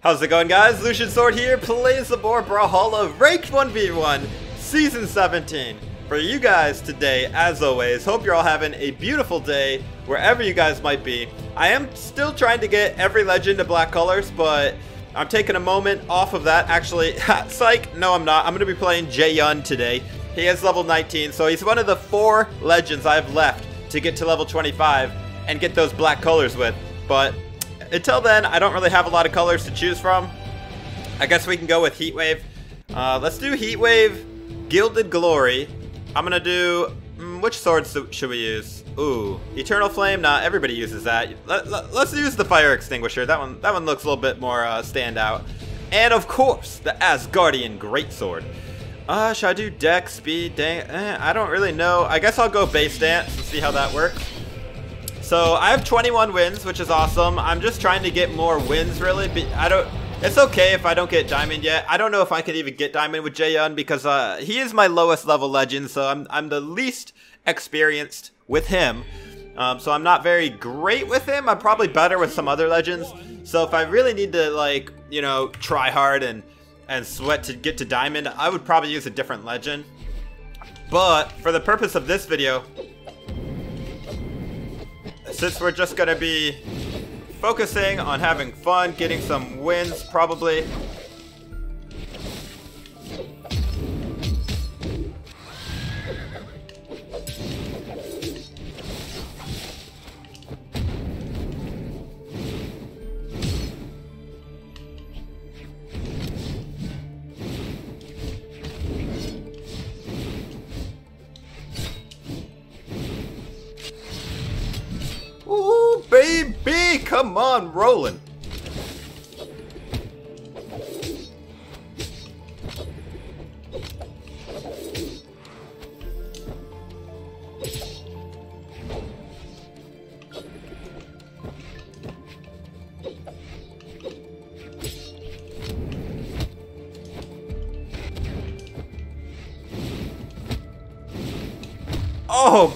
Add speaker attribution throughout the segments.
Speaker 1: How's it going guys? Lucian Sword here, plays the board Brawlhalla Ranked 1v1, Season 17. For you guys today, as always, hope you're all having a beautiful day, wherever you guys might be. I am still trying to get every legend to black colors, but I'm taking a moment off of that. Actually, psych, no I'm not. I'm going to be playing Jaeyun today. He is level 19, so he's one of the four legends I have left to get to level 25 and get those black colors with. But until then, I don't really have a lot of colors to choose from. I guess we can go with Heatwave. Uh, let's do Heatwave, Gilded Glory. I'm gonna do, mm, which swords should we use? Ooh, Eternal Flame, nah, everybody uses that. Let, us let, use the Fire Extinguisher. That one, that one looks a little bit more uh, standout. And of course, the Asgardian Greatsword. Uh, should I do dex, speed, dang, eh, I don't really know. I guess I'll go base dance and see how that works. So I have 21 wins, which is awesome. I'm just trying to get more wins, really. But I don't. It's okay if I don't get Diamond yet. I don't know if I can even get Diamond with Jaeyun because uh, he is my lowest level legend, so I'm, I'm the least experienced with him. Um, so I'm not very great with him. I'm probably better with some other legends. So if I really need to, like, you know, try hard and, and sweat to get to Diamond, I would probably use a different legend. But for the purpose of this video, since we're just gonna be focusing on having fun, getting some wins probably, baby! Come on, rolling.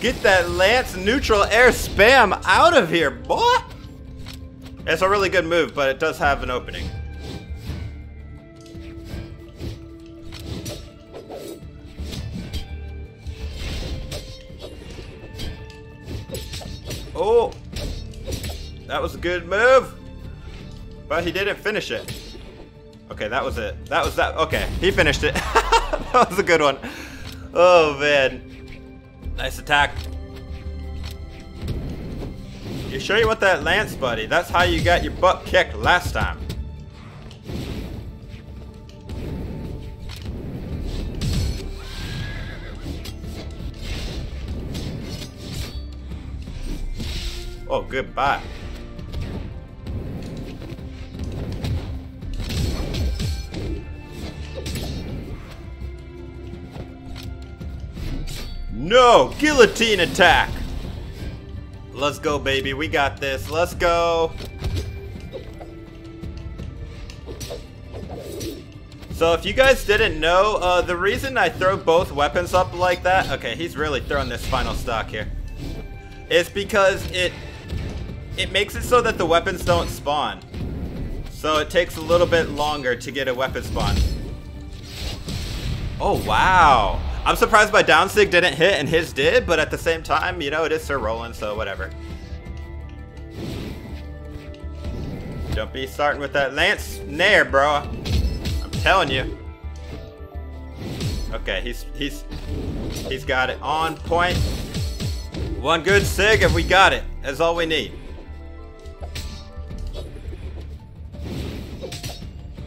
Speaker 1: Get that Lance neutral air spam out of here, boy! It's a really good move, but it does have an opening. Oh! That was a good move! But he didn't finish it. Okay, that was it. That was that. Okay, he finished it. that was a good one. Oh, man. Nice attack. You sure you want that lance, buddy? That's how you got your butt kicked last time. Oh, goodbye. No! Guillotine attack! Let's go, baby. We got this. Let's go. So if you guys didn't know, uh, the reason I throw both weapons up like that, okay, he's really throwing this final stock here, is because it it makes it so that the weapons don't spawn. So it takes a little bit longer to get a weapon spawn. Oh, wow. I'm surprised my down sig didn't hit and his did, but at the same time, you know, it is Sir Roland, so whatever. Don't be starting with that Lance Nair, bro. I'm telling you. Okay, he's he's he's got it on point. One good sig and we got it. That's all we need.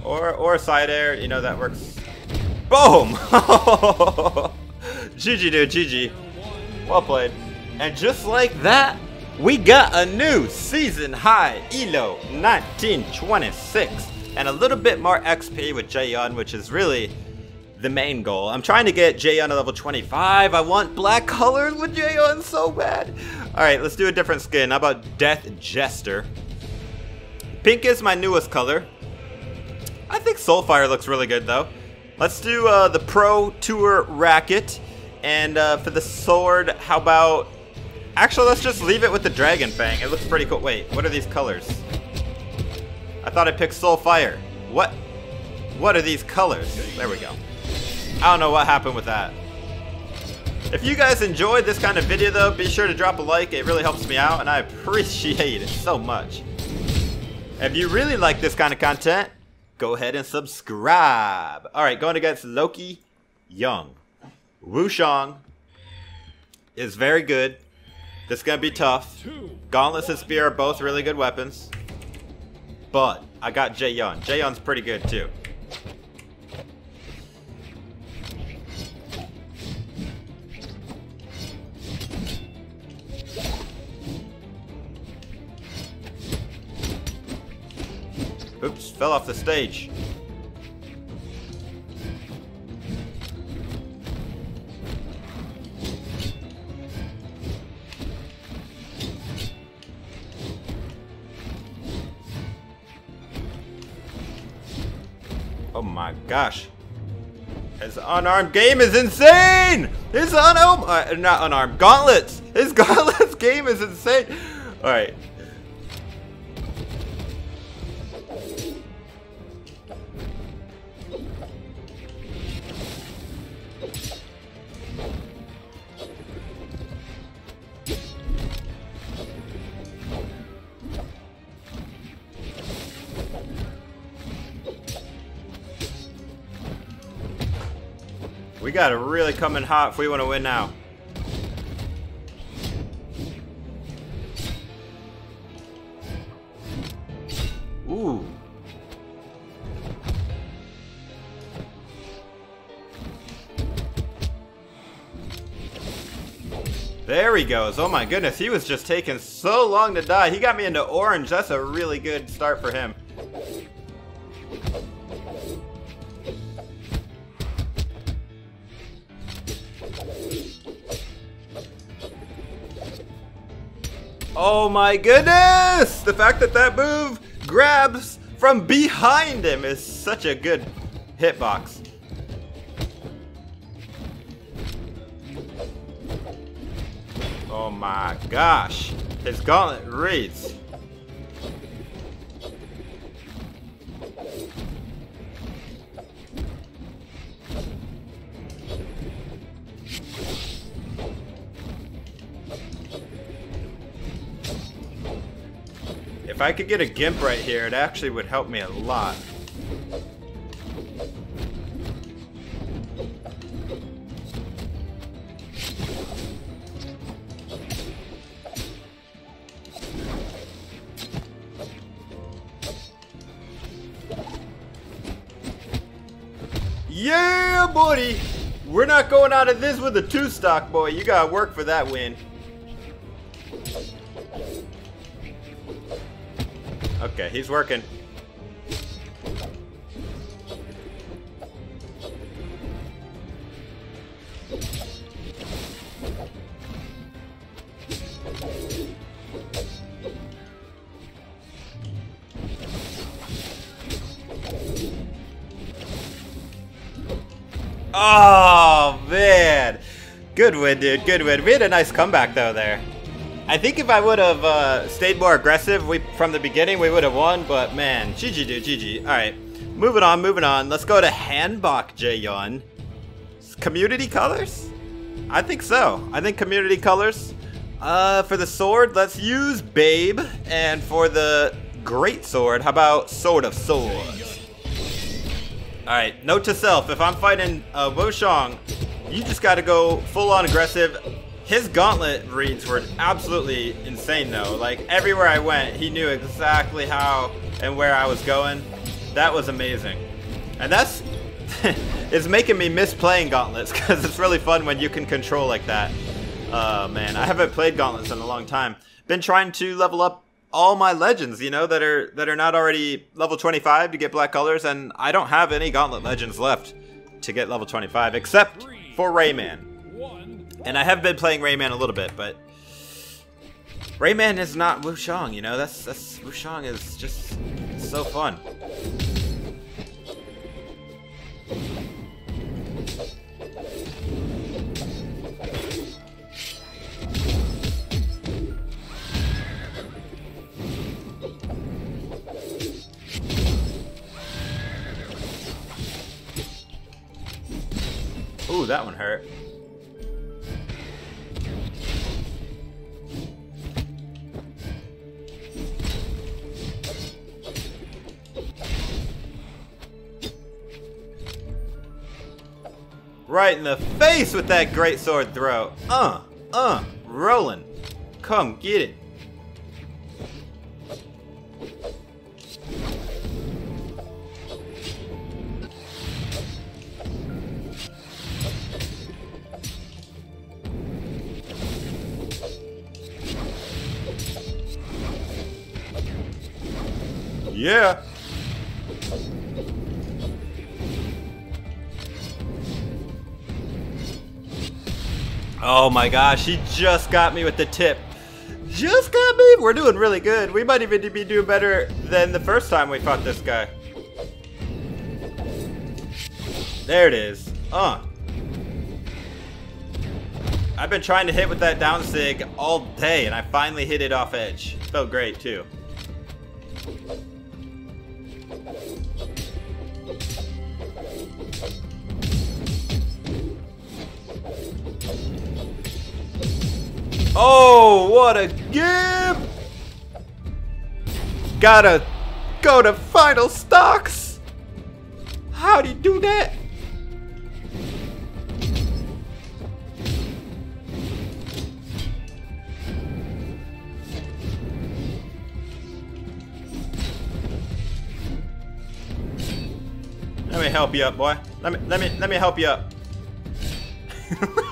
Speaker 1: Or or side air, you know that works Boom! GG dude, GG. Well played. And just like that, we got a new season high ELO 1926 and a little bit more XP with Jaeyun, which is really the main goal. I'm trying to get Jaeyun to level 25. I want black colors with Jaeyun so bad. Alright, let's do a different skin. How about Death Jester? Pink is my newest color. I think Soulfire looks really good though. Let's do uh, the Pro Tour Racket. And uh, for the sword, how about... Actually, let's just leave it with the Dragon Fang. It looks pretty cool. Wait, what are these colors? I thought I picked Soul Fire. What? What are these colors? There we go. I don't know what happened with that. If you guys enjoyed this kind of video though, be sure to drop a like. It really helps me out and I appreciate it so much. If you really like this kind of content, go ahead and subscribe. Alright, going against Loki Young. Wu Shang is very good. This is going to be tough. Gauntlets and Spear are both really good weapons. But I got Jaeyun. Jaeyun's pretty good too. Oops, fell off the stage. Oh my gosh. His unarmed game is insane! His unarmed, uh, not unarmed, gauntlets! His gauntlets game is insane! Alright. We gotta really come in hot if we want to win now. There he goes. Oh my goodness, he was just taking so long to die. He got me into orange. That's a really good start for him. Oh my goodness! The fact that that move grabs from behind him is such a good hitbox. Oh my gosh. His gauntlet reads. If I could get a Gimp right here, it actually would help me a lot. Not going out of this with a two stock, boy. You gotta work for that win. Okay, he's working. Oh, man. Good win, dude. Good win. We had a nice comeback, though, there. I think if I would have uh, stayed more aggressive we, from the beginning, we would have won. But man, GG, dude, GG. All right, moving on, moving on. Let's go to Hanbok Jaeyun. Community colors? I think so. I think community colors. Uh, for the sword, let's use Babe, and for the great sword, how about Sword of Swords? All right, note to self: if I'm fighting uh, Wu Shang, you just got to go full on aggressive his gauntlet reads were absolutely insane though. Like everywhere I went, he knew exactly how and where I was going. That was amazing. And that's it's making me miss playing gauntlets because it's really fun when you can control like that. Uh, man, I haven't played gauntlets in a long time. Been trying to level up all my legends, you know, that are that are not already level 25 to get black colors, and I don't have any gauntlet legends left to get level 25 except for Rayman. And I have been playing Rayman a little bit, but Rayman is not Wu Shang, you know? That's that's Wu Shang is just so fun. Ooh, that one hurt. Right in the face with that great sword throw. Uh, uh, rolling. Come get it. Yeah. Oh my gosh, he just got me with the tip. Just got me? We're doing really good. We might even be doing better than the first time we fought this guy. There it is. Uh. I've been trying to hit with that down sig all day, and I finally hit it off edge. Felt great, too. Oh, what a give! Gotta go to final stocks! How do you do that? Let me help you up, boy. Let me let me let me help you up.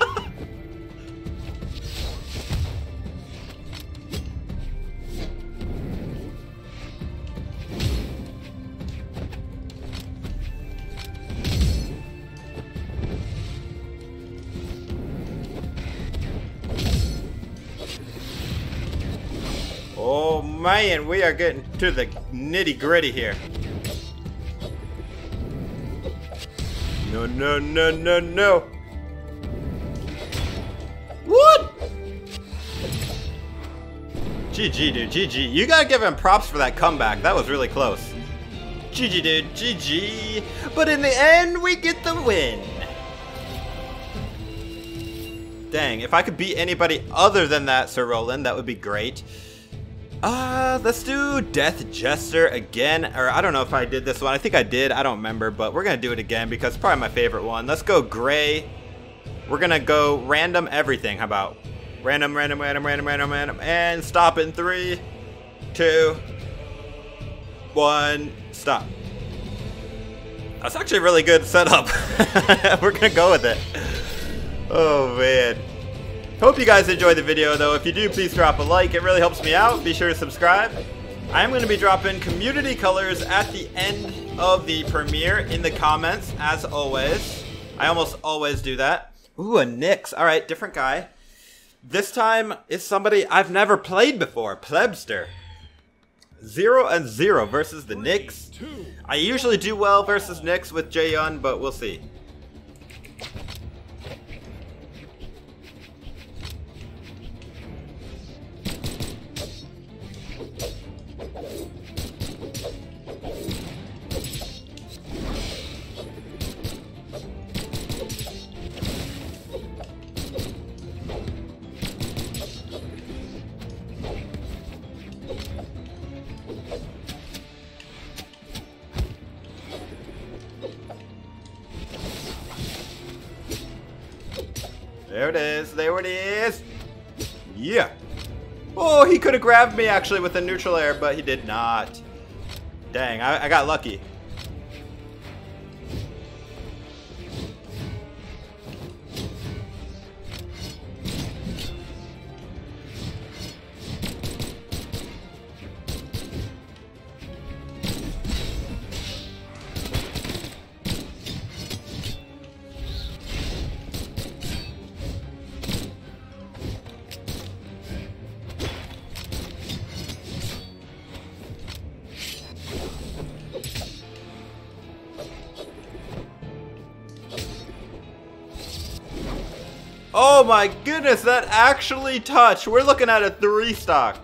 Speaker 1: man, we are getting to the nitty gritty here. No, no, no, no, no. What? GG, dude. GG. You gotta give him props for that comeback. That was really close. GG, dude. GG. But in the end, we get the win. Dang, if I could beat anybody other than that Sir Roland, that would be great. Uh, let's do Death Jester again. Or I don't know if I did this one. I think I did. I don't remember. But we're going to do it again because it's probably my favorite one. Let's go Gray. We're going to go random everything. How about random, random, random, random, random, random. And stop in three, two, one, stop. That's actually a really good setup. we're going to go with it. Oh, man. Hope you guys enjoyed the video though. If you do, please drop a like. It really helps me out. Be sure to subscribe. I am going to be dropping community colors at the end of the premiere in the comments, as always. I almost always do that. Ooh, a Nyx. Alright, different guy. This time is somebody I've never played before, Plebster. Zero and zero versus the Nyx. I usually do well versus Nyx with Jaeyun, but we'll see. There it is. There it is. Yeah. Oh, he could have grabbed me actually with a neutral air, but he did not. Dang, I, I got lucky. Oh my goodness, that actually touched. We're looking at a three stock.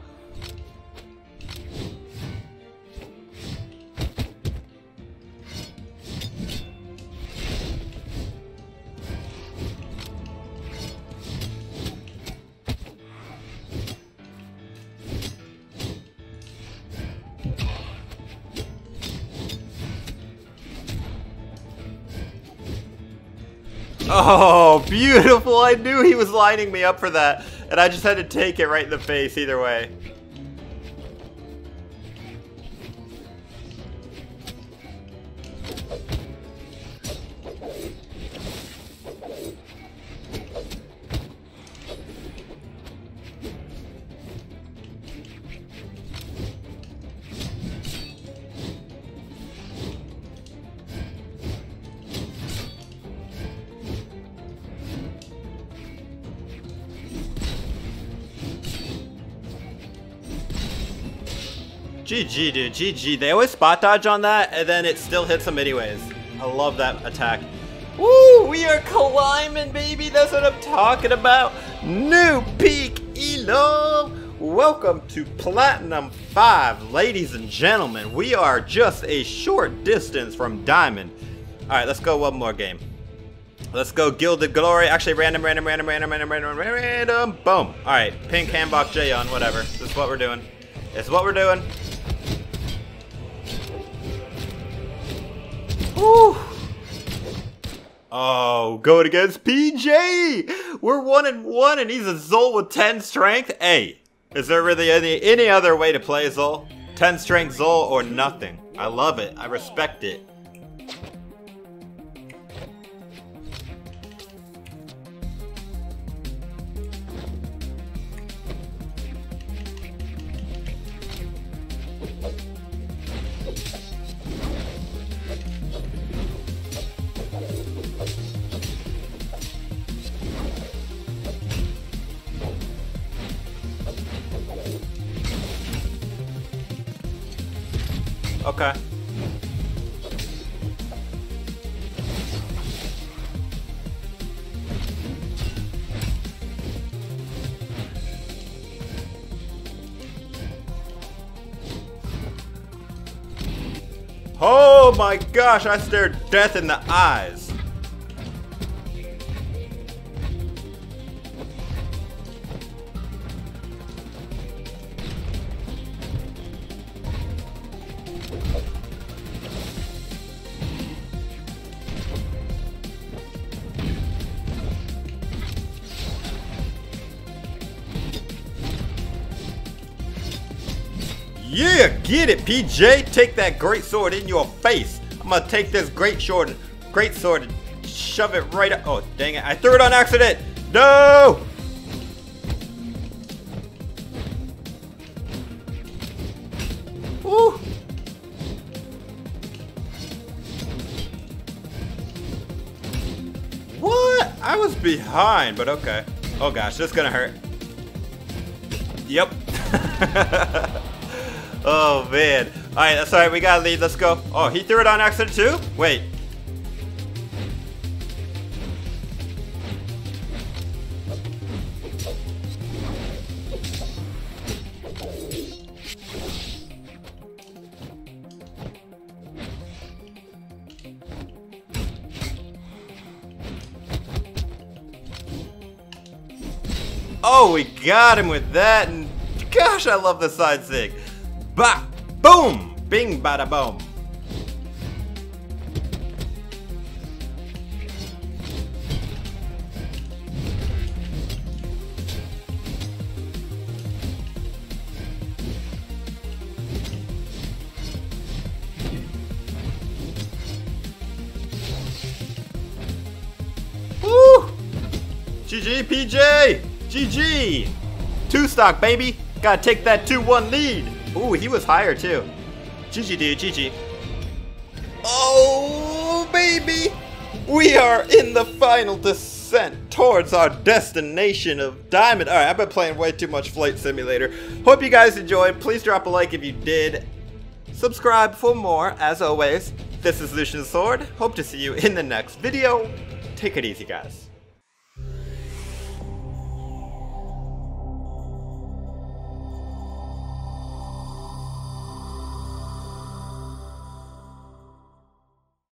Speaker 1: Oh, beautiful. I knew he was lining me up for that. And I just had to take it right in the face either way. GG, dude. GG. They always spot dodge on that, and then it still hits them anyways. I love that attack. Woo! We are climbing, baby. That's what I'm talking about. New peak Elo. Welcome to Platinum 5, ladies and gentlemen. We are just a short distance from Diamond. Alright, let's go one more game. Let's go Gilded Glory. Actually, random, random, random, random, random, random, random. Boom. Alright, pink Hanbok Jaeyun, whatever. This is what we're doing. This is what we're doing. Oh, going against PJ! We're one and one and he's a Xull with 10 strength? Hey, is there really any, any other way to play Xull? 10 strength Xull or nothing. I love it. I respect it. Oh my gosh, I stared death in the eyes. Get it, PJ. Take that great sword in your face. I'm gonna take this great sword, great sword, and shove it right up. Oh, dang it! I threw it on accident. No! Woo! What? I was behind, but okay. Oh gosh, this is gonna hurt. Yep. Oh, man. Alright, that's alright. We got a lead. Let's go. Oh, he threw it on accident too? Wait. Oh, we got him with that, and gosh, I love the side sig. Ba! Boom! Bing bada boom. GG, PJ! GG! Two stock, baby! Gotta take that 2-1 lead! Ooh, he was higher too. GG, dude, GG. Oh, baby! We are in the final descent towards our destination of Diamond. Alright, I've been playing way too much Flight Simulator. Hope you guys enjoyed. Please drop a like if you did. Subscribe for more, as always. This is Lucian Sword. Hope to see you in the next video. Take it easy, guys.